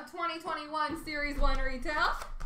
of 2021 Series 1 Retail.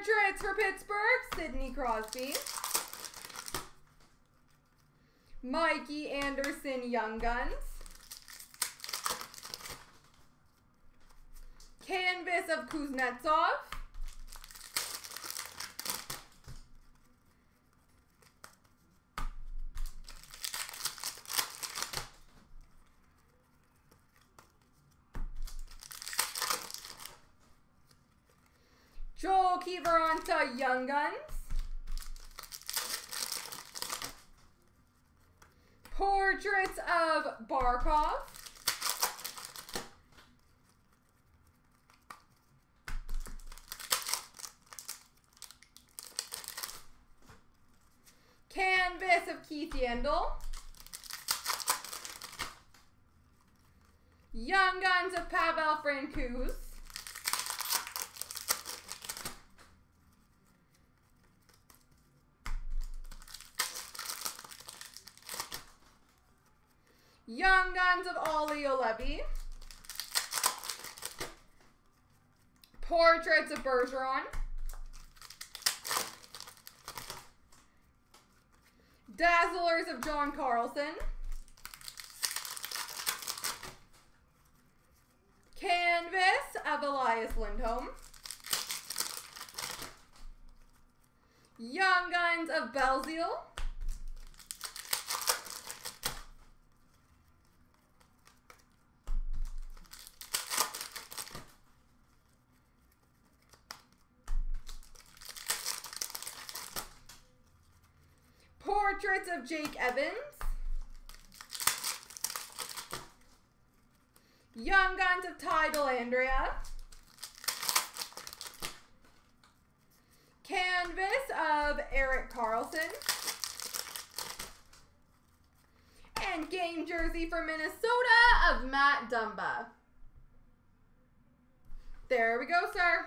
Portraits for Pittsburgh, Sidney Crosby. Mikey Anderson, Young Guns. Canvas of Kuznetsov. Kiviranta, Young Guns. Portraits of Barkov. Canvas of Keith Yandle. Young Guns of Pavel Francouz. Young Guns of Olli Juolevi. Portraits of Bergeron. Dazzlers of John Carlson. Canvas of Elias Lindholm. Young Guns of Belzile. Portraits of Jake Evans. Young Guns of Ty Dellandrea. Canvas of Erik Karlsson. And game jersey for Minnesota of Matt Dumba. There we go, sir.